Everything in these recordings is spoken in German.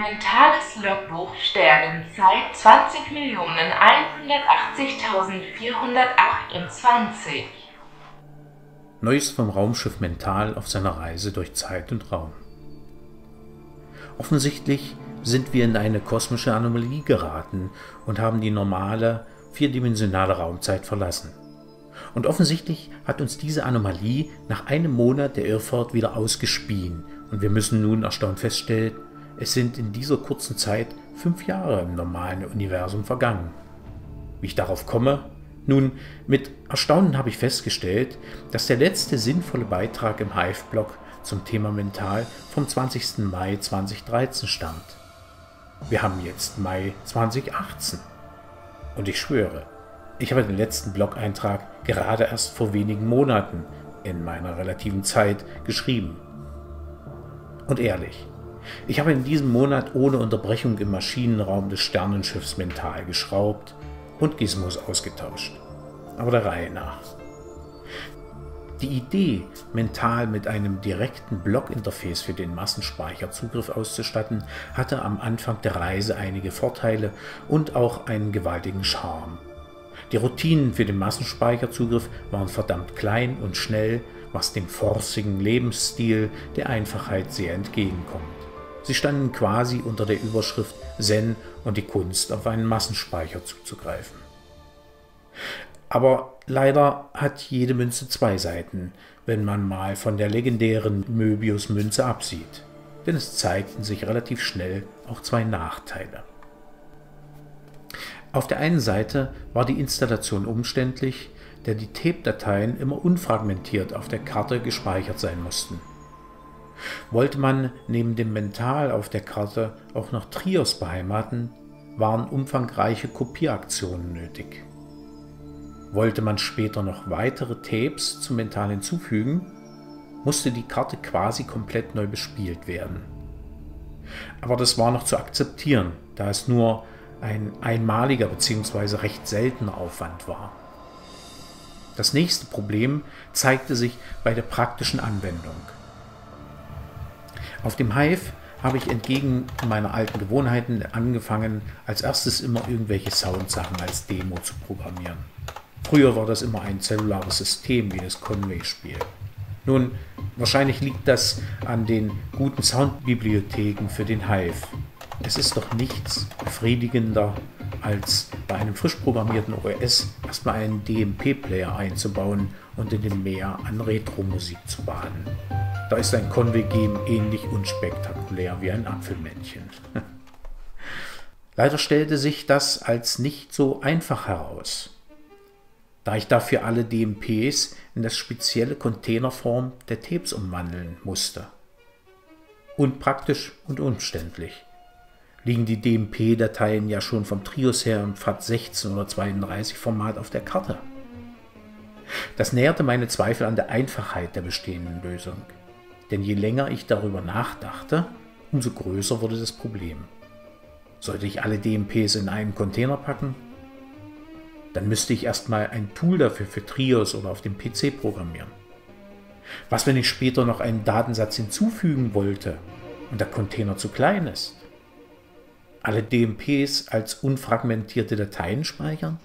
Mentales Logbuch Sternenzeit 20.180.428 Neues vom Raumschiff Mental auf seiner Reise durch Zeit und Raum. Offensichtlich sind wir in eine kosmische Anomalie geraten und haben die normale, vierdimensionale Raumzeit verlassen. Und offensichtlich hat uns diese Anomalie nach einem Monat der Irrfahrt wieder ausgespien und wir müssen nun erstaunt feststellen, es sind in dieser kurzen Zeit fünf Jahre im normalen Universum vergangen. Wie ich darauf komme? Nun, mit Erstaunen habe ich festgestellt, dass der letzte sinnvolle Beitrag im Hive-Blog zum Thema Mental vom 20. Mai 2013 stammt. Wir haben jetzt Mai 2018. Und ich schwöre, ich habe den letzten Blog-Eintrag gerade erst vor wenigen Monaten in meiner relativen Zeit geschrieben. Und ehrlich, ich habe in diesem Monat ohne Unterbrechung im Maschinenraum des Sternenschiffs mental geschraubt und Gizmos ausgetauscht. Aber der Reihe nach. Die Idee, mental mit einem direkten Blockinterface für den Massenspeicherzugriff auszustatten, hatte am Anfang der Reise einige Vorteile und auch einen gewaltigen Charme. Die Routinen für den Massenspeicherzugriff waren verdammt klein und schnell, was dem forcigen Lebensstil der Einfachheit sehr entgegenkommt. Sie standen quasi unter der Überschrift Zen und die Kunst, auf einen Massenspeicher zuzugreifen. Aber leider hat jede Münze zwei Seiten, wenn man mal von der legendären Möbius-Münze absieht. Denn es zeigten sich relativ schnell auch zwei Nachteile. Auf der einen Seite war die Installation umständlich, da die Tape-Dateien immer unfragmentiert auf der Karte gespeichert sein mussten. Wollte man neben dem Mental auf der Karte auch noch Trios beheimaten, waren umfangreiche Kopieraktionen nötig. Wollte man später noch weitere Tapes zum Mental hinzufügen, musste die Karte quasi komplett neu bespielt werden. Aber das war noch zu akzeptieren, da es nur ein einmaliger bzw. recht seltener Aufwand war. Das nächste Problem zeigte sich bei der praktischen Anwendung. Auf dem Hive habe ich entgegen meiner alten Gewohnheiten angefangen, als erstes immer irgendwelche Soundsachen als Demo zu programmieren. Früher war das immer ein zellulares System wie das Conway-Spiel. Nun, wahrscheinlich liegt das an den guten Soundbibliotheken für den Hive. Es ist doch nichts befriedigender, als bei einem frisch programmierten OS erstmal einen DMP-Player einzubauen und in dem Meer an Retro-Musik zu baden. Da ist ein Conway-Game ähnlich unspektakulär wie ein Apfelmännchen. Leider stellte sich das als nicht so einfach heraus, da ich dafür alle DMPs in das spezielle Containerform der Tapes umwandeln musste. Unpraktisch und umständlich liegen die DMP-Dateien ja schon vom Trios her im FAT16 oder 32 Format auf der Karte. Das näherte meine Zweifel an der Einfachheit der bestehenden Lösung. Denn je länger ich darüber nachdachte, umso größer wurde das Problem. Sollte ich alle DMPs in einen Container packen? Dann müsste ich erstmal ein Tool dafür für Trios oder auf dem PC programmieren. Was, wenn ich später noch einen Datensatz hinzufügen wollte und der Container zu klein ist? alle DMPs als unfragmentierte Dateien speichern?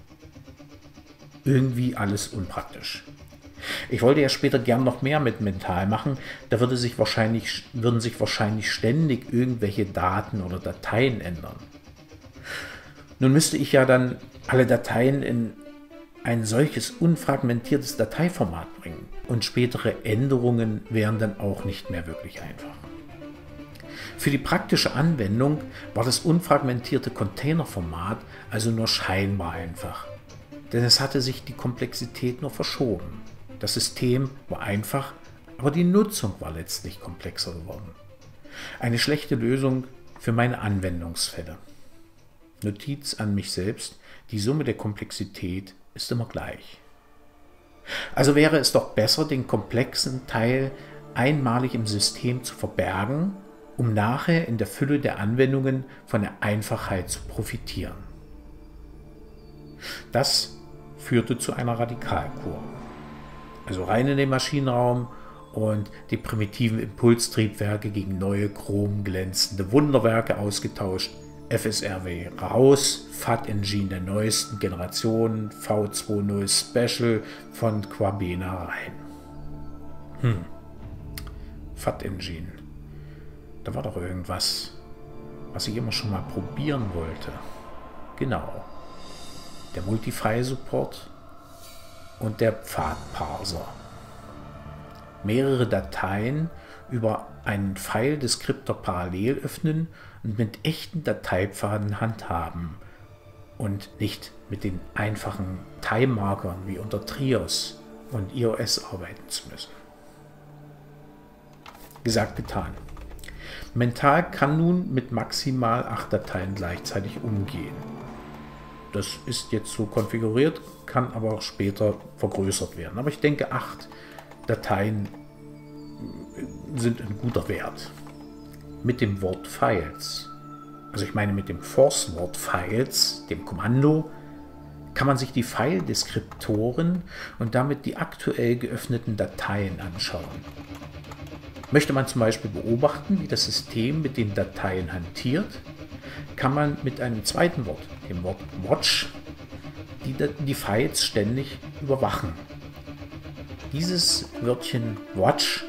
Irgendwie alles unpraktisch. Ich wollte ja später gern noch mehr mit Mental machen, da würde sich wahrscheinlich, würden sich wahrscheinlich ständig irgendwelche Daten oder Dateien ändern. Nun müsste ich ja dann alle Dateien in ein solches unfragmentiertes Dateiformat bringen und spätere Änderungen wären dann auch nicht mehr wirklich einfach. Für die praktische Anwendung war das unfragmentierte Containerformat also nur scheinbar einfach, denn es hatte sich die Komplexität nur verschoben. Das System war einfach, aber die Nutzung war letztlich komplexer geworden. Eine schlechte Lösung für meine Anwendungsfälle. Notiz an mich selbst, die Summe der Komplexität ist immer gleich. Also wäre es doch besser, den komplexen Teil einmalig im System zu verbergen um nachher in der Fülle der Anwendungen von der Einfachheit zu profitieren. Das führte zu einer Radikalkur. Also rein in den Maschinenraum und die primitiven Impulstriebwerke gegen neue chromglänzende Wunderwerke ausgetauscht. FSRW raus, FAT Engine der neuesten Generation, V20 Special von Quabena rein. Hm. FAT Engine. Da war doch irgendwas, was ich immer schon mal probieren wollte. Genau. Der Multifile-Support und der Pfadparser. Mehrere Dateien über einen File-Deskriptor parallel öffnen und mit echten Dateipfaden handhaben und nicht mit den einfachen Time-Markern wie unter Trios und iOS arbeiten zu müssen. Gesagt, getan. Mental kann nun mit maximal acht Dateien gleichzeitig umgehen. Das ist jetzt so konfiguriert, kann aber auch später vergrößert werden. Aber ich denke, acht Dateien sind ein guter Wert. Mit dem Wort Files, also ich meine mit dem Force-Wort Files, dem Kommando, kann man sich die File-Deskriptoren und damit die aktuell geöffneten Dateien anschauen. Möchte man zum Beispiel beobachten, wie das System mit den Dateien hantiert, kann man mit einem zweiten Wort, dem Wort Watch, die, die Files ständig überwachen. Dieses Wörtchen Watch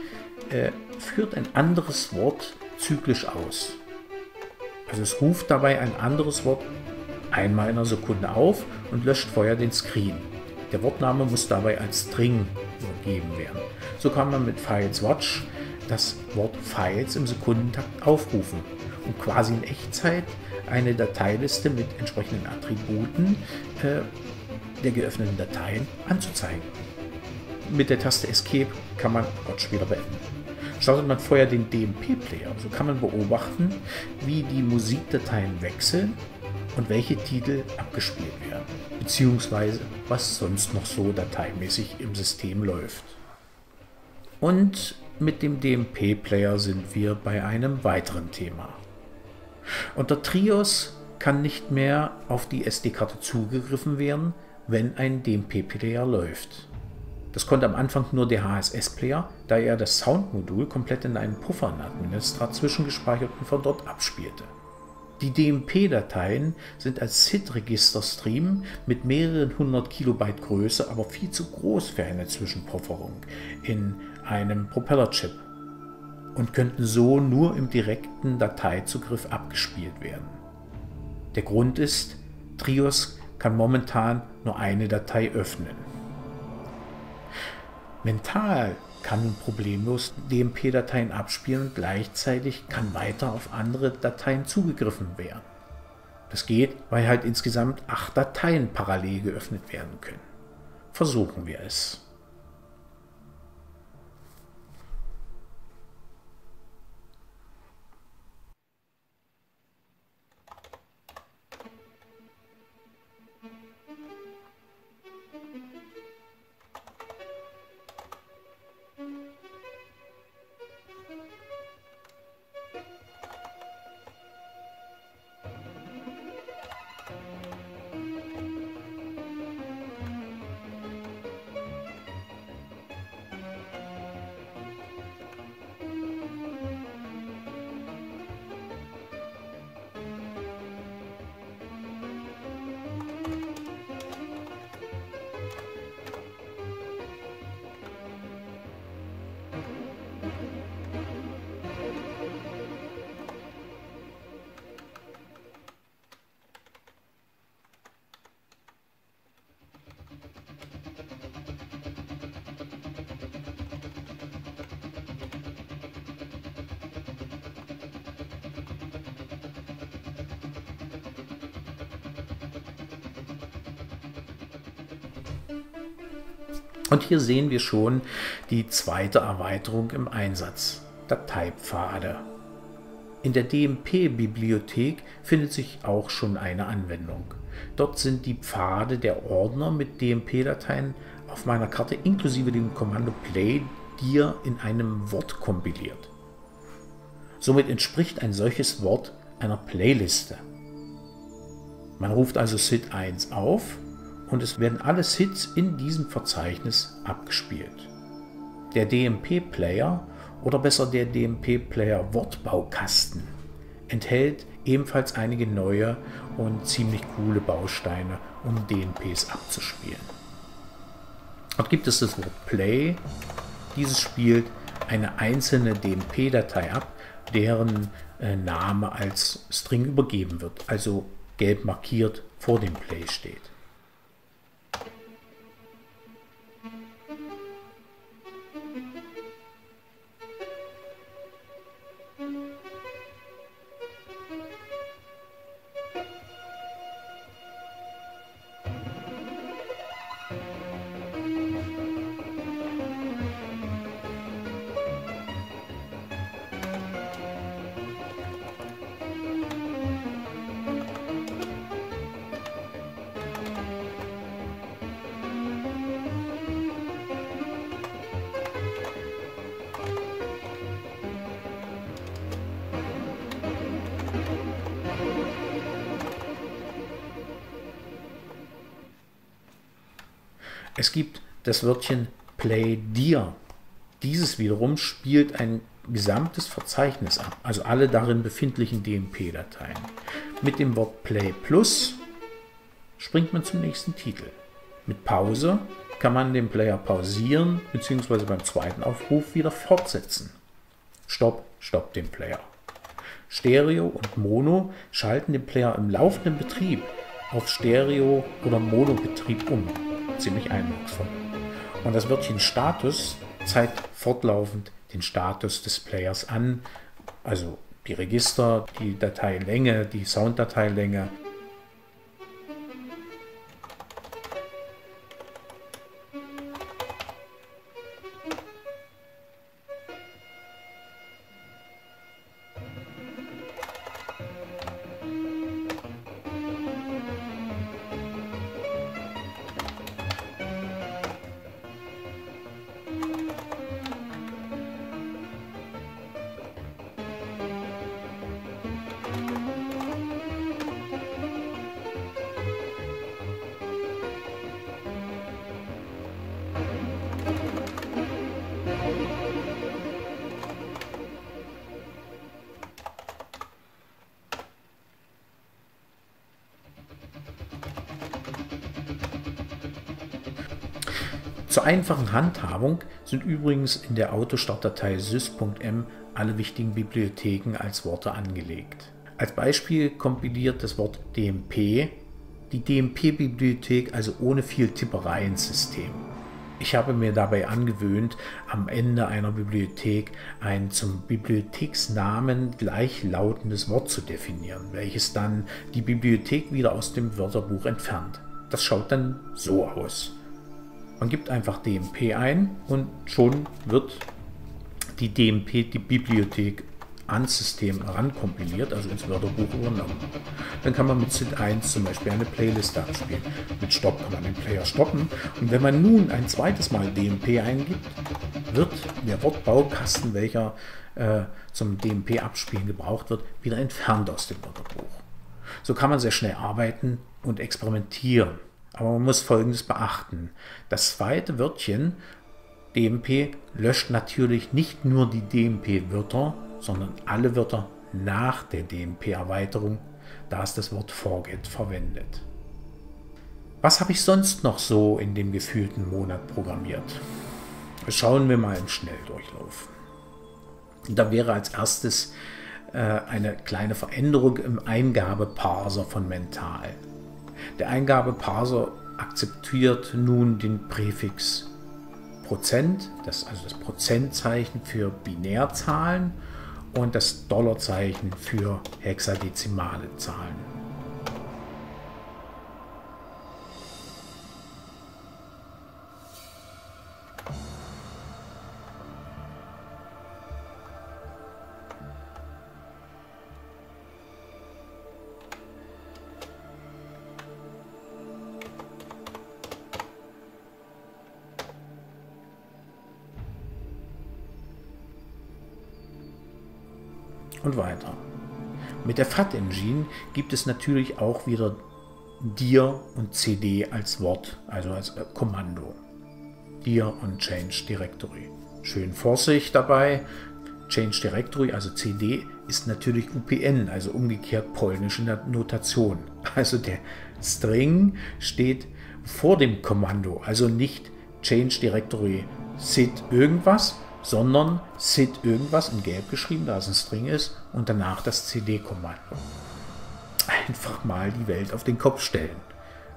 äh, führt ein anderes Wort zyklisch aus. Also es ruft dabei ein anderes Wort einmal in einer Sekunde auf und löscht vorher den Screen. Der Wortname muss dabei als String übergeben werden. So kann man mit Files Watch das Wort Files im Sekundentakt aufrufen und quasi in Echtzeit eine Dateiliste mit entsprechenden Attributen äh, der geöffneten Dateien anzuzeigen. Mit der Taste Escape kann man wieder beenden. Startet man vorher den DMP-Player, so kann man beobachten, wie die Musikdateien wechseln und welche Titel abgespielt werden, beziehungsweise was sonst noch so dateimäßig im System läuft. Und mit dem DMP-Player sind wir bei einem weiteren Thema. Unter Trios kann nicht mehr auf die SD-Karte zugegriffen werden, wenn ein DMP-Player läuft. Das konnte am Anfang nur der HSS-Player, da er das Soundmodul komplett in einen Puffer in Administrat zwischengespeichert und von dort abspielte. Die DMP-Dateien sind als SID-Register-Stream mit mehreren hundert Kilobyte Größe, aber viel zu groß für eine Zwischenpufferung in einem Propellerchip und könnten so nur im direkten Dateizugriff abgespielt werden. Der Grund ist, Trios kann momentan nur eine Datei öffnen. Mental kann problemlos DMP-Dateien abspielen und gleichzeitig kann weiter auf andere Dateien zugegriffen werden. Das geht, weil halt insgesamt acht Dateien parallel geöffnet werden können. Versuchen wir es. Und hier sehen wir schon die zweite Erweiterung im Einsatz, Dateipfade. In der DMP-Bibliothek findet sich auch schon eine Anwendung. Dort sind die Pfade der Ordner mit DMP-Dateien auf meiner Karte inklusive dem Kommando Play dir in einem Wort kompiliert. Somit entspricht ein solches Wort einer Playliste. Man ruft also SID 1 auf und es werden alle Hits in diesem Verzeichnis abgespielt. Der DMP-Player oder besser der DMP-Player Wortbaukasten enthält ebenfalls einige neue und ziemlich coole Bausteine, um DMPs abzuspielen. Dort gibt es das Wort Play. Dieses spielt eine einzelne DMP-Datei ab, deren äh, Name als String übergeben wird, also gelb markiert vor dem Play steht. Es gibt das Wörtchen Play Dir. Dieses wiederum spielt ein gesamtes Verzeichnis ab, also alle darin befindlichen DMP-Dateien. Mit dem Wort Play Plus springt man zum nächsten Titel. Mit Pause kann man den Player pausieren bzw. beim zweiten Aufruf wieder fortsetzen. Stopp, stopp den Player. Stereo und Mono schalten den Player im laufenden Betrieb auf Stereo- oder Mono-Betrieb um ziemlich eindrucksvoll. Und das Wörtchen Status zeigt fortlaufend den Status des Players an, also die Register, die Dateilänge, die Sounddateilänge, Zur einfachen Handhabung sind übrigens in der Autostartdatei sys.m alle wichtigen Bibliotheken als Worte angelegt. Als Beispiel kompiliert das Wort DMP die DMP-Bibliothek also ohne viel Tipperei ins System. Ich habe mir dabei angewöhnt, am Ende einer Bibliothek ein zum Bibliotheksnamen gleichlautendes Wort zu definieren, welches dann die Bibliothek wieder aus dem Wörterbuch entfernt. Das schaut dann so aus. Man gibt einfach DMP ein und schon wird die DMP, die Bibliothek, ans System rankompiliert, also ins Wörterbuch übernommen. Dann kann man mit SID1 zum Beispiel eine Playliste abspielen. Mit Stopp kann man den Player stoppen. Und wenn man nun ein zweites Mal DMP eingibt, wird der Wortbaukasten, welcher äh, zum DMP-Abspielen gebraucht wird, wieder entfernt aus dem Wörterbuch. So kann man sehr schnell arbeiten und experimentieren. Aber man muss Folgendes beachten. Das zweite Wörtchen DMP löscht natürlich nicht nur die DMP-Wörter, sondern alle Wörter nach der DMP-Erweiterung, da es das Wort Forget verwendet. Was habe ich sonst noch so in dem gefühlten Monat programmiert? Schauen wir mal im Schnelldurchlauf. Da wäre als erstes äh, eine kleine Veränderung im Eingabeparser von Mental. Der Eingabeparser akzeptiert nun den Präfix Prozent, das, also das Prozentzeichen für Binärzahlen und das Dollarzeichen für hexadezimale Zahlen. Mit der FAT Engine gibt es natürlich auch wieder dir und cd als Wort, also als äh, Kommando. dir und change directory. schön Vorsicht dabei. Change Directory, also CD, ist natürlich UPN, also umgekehrt polnische Notation. Also der String steht vor dem Kommando, also nicht Change Directory SID irgendwas, sondern SID irgendwas in gelb geschrieben, da es ein String ist, und danach das CD-Kommando. Einfach mal die Welt auf den Kopf stellen.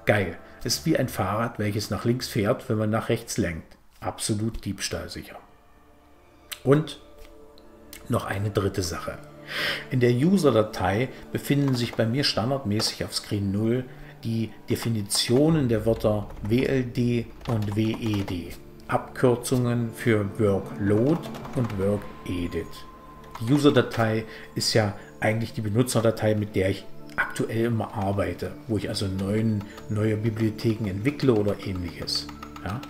Geil. Ist wie ein Fahrrad, welches nach links fährt, wenn man nach rechts lenkt. Absolut diebstahlsicher. Und noch eine dritte Sache. In der User-Datei befinden sich bei mir standardmäßig auf Screen 0 die Definitionen der Wörter WLD und WED, Abkürzungen für Workload und Workedit. Die User-Datei ist ja eigentlich die Benutzerdatei, mit der ich aktuell immer arbeite, wo ich also neuen, neue Bibliotheken entwickle oder ähnliches. Ja?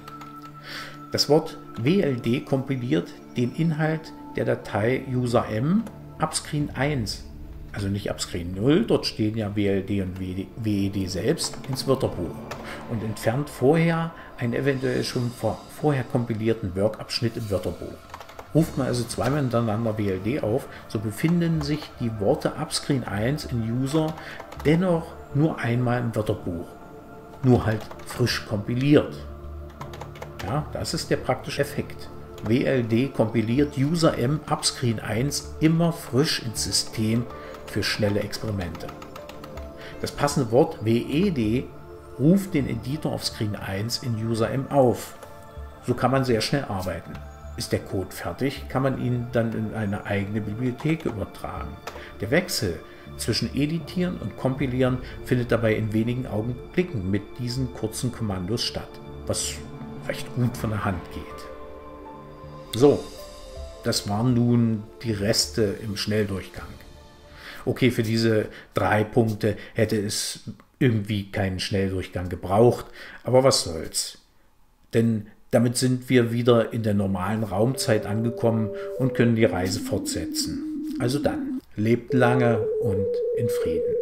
Das Wort WLD kompiliert den Inhalt der Datei userm upscreen 1, also nicht upscreen 0, dort stehen ja WLD und WED selbst ins Wörterbuch und entfernt vorher einen eventuell schon vor, vorher kompilierten Workabschnitt im Wörterbuch. Ruft man also zweimal hintereinander WLD auf, so befinden sich die Worte upscreen 1 in User dennoch nur einmal im Wörterbuch, nur halt frisch kompiliert. Ja, das ist der praktische Effekt. WLD kompiliert UserM Upscreen 1 immer frisch ins System für schnelle Experimente. Das passende Wort WED ruft den Editor auf Screen 1 in UserM auf. So kann man sehr schnell arbeiten. Ist der Code fertig, kann man ihn dann in eine eigene Bibliothek übertragen. Der Wechsel zwischen Editieren und Kompilieren findet dabei in wenigen Augenblicken mit diesen kurzen Kommandos statt, was recht gut von der Hand geht. So, das waren nun die Reste im Schnelldurchgang. Okay, für diese drei Punkte hätte es irgendwie keinen Schnelldurchgang gebraucht, aber was soll's. Denn damit sind wir wieder in der normalen Raumzeit angekommen und können die Reise fortsetzen. Also dann, lebt lange und in Frieden.